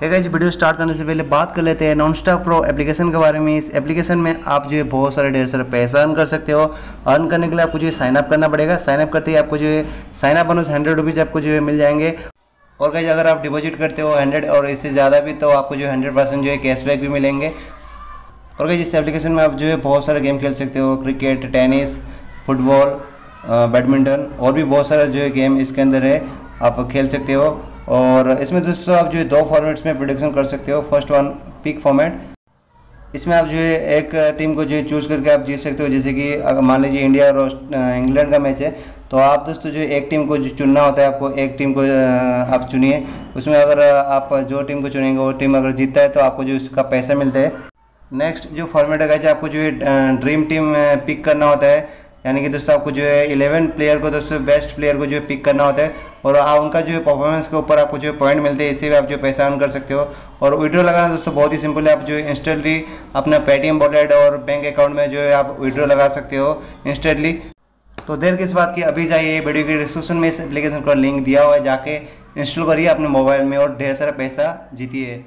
है guys video start करने से पहले बात कर लेते हैं नॉन स्टॉप प्रो एप्लीकेशन के बारे में। इस एप्लीकेशन में आप जो है बहुत सारे ढेर सारे पैसा अर्न कर सकते हो। अर्न करने के लिए आपको जो है साइनअप करना पड़ेगा। साइनअप करते ही आपको जो है साइनअप बोनस हंड्रेड रुपीज़ आपको जो है मिल जाएँगे। और गाइस अगर आप डिपॉजिट करते हो हंड्रेड और इससे ज़्यादा भी तो आपको जो है हंड्रेड परसेंट जो है कैशबैक भी मिलेंगे। और गाइस इस एप्लीकेशन में आप जो है बहुत सारे गेम खेल सकते हो। क्रिकेट टेनिस फुटबॉल बैडमिंटन और भी बहुत सारा जो है गेम इसके अंदर है, आप खेल सकते हो। और इसमें दोस्तों आप जो है दो फॉर्मेट्स में प्रोडिक्शन कर सकते हो। फ़र्स्ट वन पिक फॉर्मेट इसमें आप जो है एक टीम को जो है चूज़ करके आप जीत सकते हो। जैसे कि अगर मान लीजिए इंडिया और इंग्लैंड का मैच है तो आप दोस्तों जो एक टीम को जो चुनना होता है, आपको एक टीम को आप चुनिए। उसमें अगर आप जो टीम को चुनेंगे, वो टीम अगर जीतता है तो आपको जो उसका पैसा मिलता है। नेक्स्ट जो फॉर्मेट है आपको जो है ड्रीम टीम पिक करना होता है। यानी कि दोस्तों आपको जो है इलेवन प्लेयर को दोस्तों बेस्ट प्लेयर को जो है पिक करना होता है और उनका जो है परफॉर्मेंस के ऊपर आपको जो है पॉइंट मिलते हैं, इसी भी आप जो पैसा अर्न कर सकते हो। और विड्रो लगाना दोस्तों बहुत ही सिंपल है, आप जो है इंस्टेंटली अपना पेटीएम वॉलेट और बैंक अकाउंट में जो है आप विड्रो लगा सकते हो इंस्टेंटली तो देर किस बात की, अभी जाइए वीडियो के डिस्क्रिप्शन में इस एप्लीकेशन का लिंक दिया हुआ है, जाके इंस्टॉल करिए अपने मोबाइल में और ढेर सारा पैसा जीतिए।